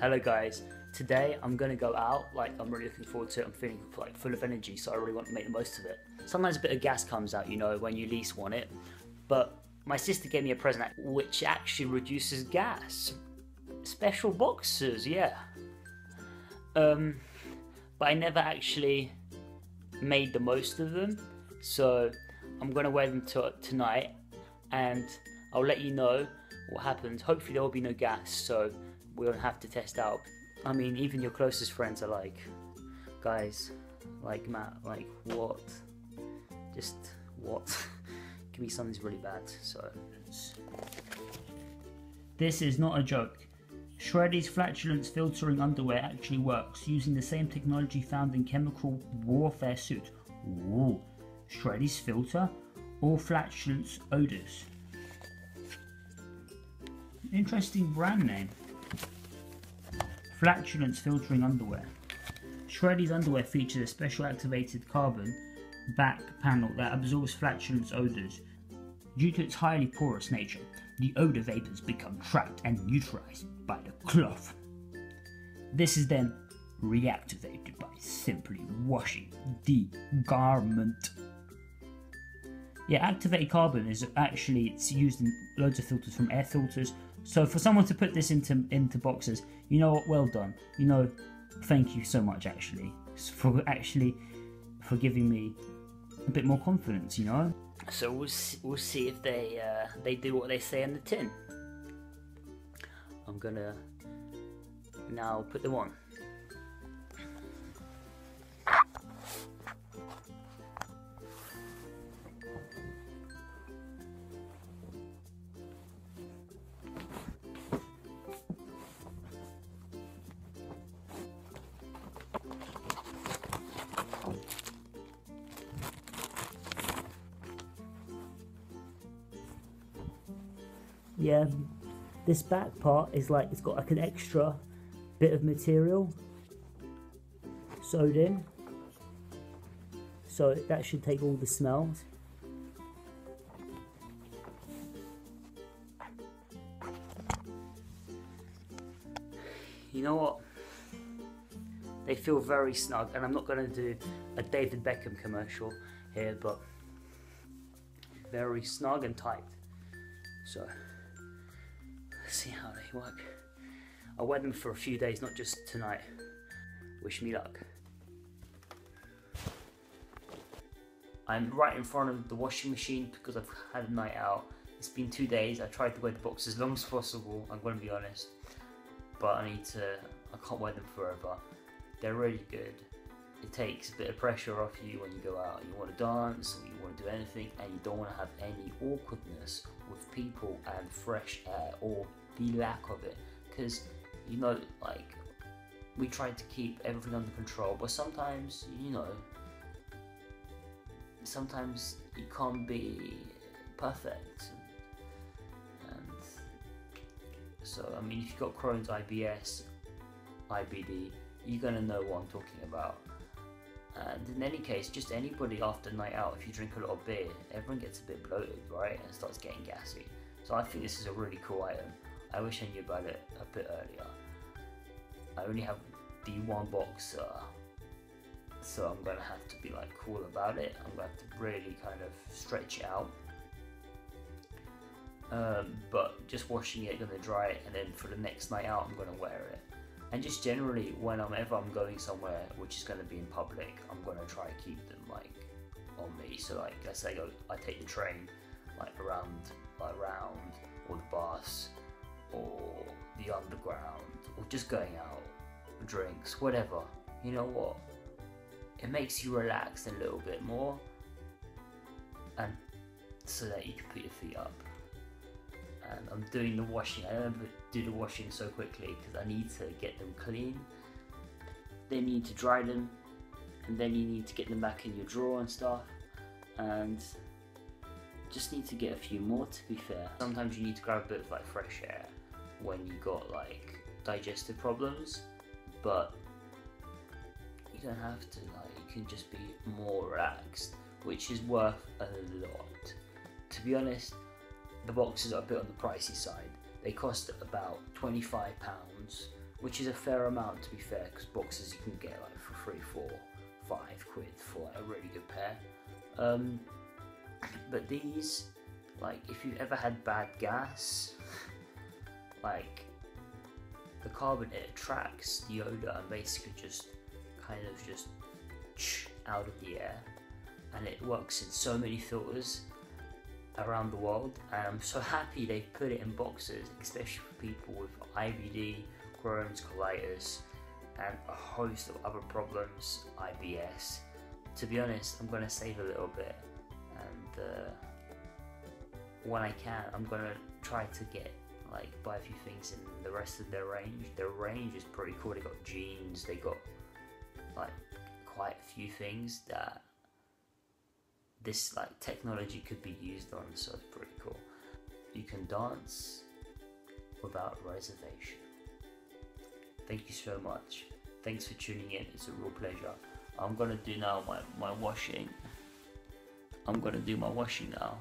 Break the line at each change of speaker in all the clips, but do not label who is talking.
Hello guys, today I'm gonna go out, like I'm really looking forward to it, I'm feeling like full of energy so I really want to make the most of it. Sometimes a bit of gas comes out, you know, when you least want it, but my sister gave me a present which actually reduces gas. Special boxes, yeah. Um, but I never actually made the most of them, so I'm gonna wear them to, tonight and I'll let you know what happens. Hopefully there will be no gas, so we don't have to test out. I mean, even your closest friends are like, guys, like Matt, like what? Just what? Give me something's really bad. So this is not a joke. Shreddies flatulence filtering underwear actually works using the same technology found in chemical warfare suit. Ooh, Shreddies filter all flatulence odors. Interesting brand name. Flatulence filtering underwear. Shreddies underwear features a special activated carbon back panel that absorbs flatulence odors. Due to its highly porous nature, the odor vapors become trapped and neutralized by the cloth. This is then reactivated by simply washing the garment. Yeah, activated carbon is actually it's used in loads of filters from air filters. So for someone to put this into into boxes, you know what? Well done. You know, thank you so much actually for actually for giving me a bit more confidence. You know. So we'll see, we'll see if they uh, they do what they say in the tin. I'm gonna now put them on. Yeah this back part is like it's got like an extra bit of material sewed in. So that should take all the smells. You know what? They feel very snug and I'm not going to do a David Beckham commercial here but very snug and tight. So see how they work. I'll wear them for a few days, not just tonight. Wish me luck. I'm right in front of the washing machine because I've had a night out. It's been two days. I tried to wear the box as long as possible, I'm going to be honest. But I need to, I can't wear them forever. They're really good. It takes a bit of pressure off you when you go out. You want to dance, or you want to do anything, and you don't want to have any awkwardness with people and fresh air or the lack of it because you know like we try to keep everything under control but sometimes you know sometimes it can't be perfect and so I mean if you've got Crohn's IBS IBD you're gonna know what I'm talking about and in any case just anybody after night out if you drink a lot of beer everyone gets a bit bloated right and starts getting gassy so I think this is a really cool item I wish I knew about it a bit earlier. I only have the one box, uh, so I'm gonna have to be like cool about it. I'm gonna have to really kind of stretch it out. Um, but just washing it, gonna dry it, and then for the next night out, I'm gonna wear it. And just generally, whenever I'm going somewhere, which is gonna be in public, I'm gonna try to keep them like on me. So like, let's say I go, I take the train like around, like, around, or the bus, or the underground or just going out for drinks, whatever. You know what? It makes you relax a little bit more and so that you can put your feet up. And I'm doing the washing. I don't do the washing so quickly because I need to get them clean. Then you need to dry them and then you need to get them back in your drawer and stuff. And just need to get a few more to be fair. Sometimes you need to grab a bit of like fresh air when you got like digestive problems, but you don't have to like you can just be more relaxed, which is worth a lot. To be honest, the boxes are a bit on the pricey side. They cost about twenty five pounds which is a fair amount to be fair, because boxes you can get like for three, four, five quid for like a really good pair. Um, but these, like, if you've ever had bad gas, like the carbon it attracts the odor and basically just kind of just out of the air and it works in so many filters around the world and I'm so happy they put it in boxes especially for people with IBD, Crohn's, colitis and a host of other problems, IBS. To be honest, I'm going to save a little bit and uh, when I can I'm going to try to get like buy a few things in the rest of their range. Their range is pretty cool. They got jeans, they got like quite a few things that this like technology could be used on, so it's pretty cool. You can dance without reservation. Thank you so much. Thanks for tuning in. It's a real pleasure. I'm gonna do now my, my washing. I'm gonna do my washing now.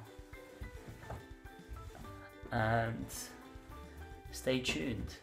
And stay tuned.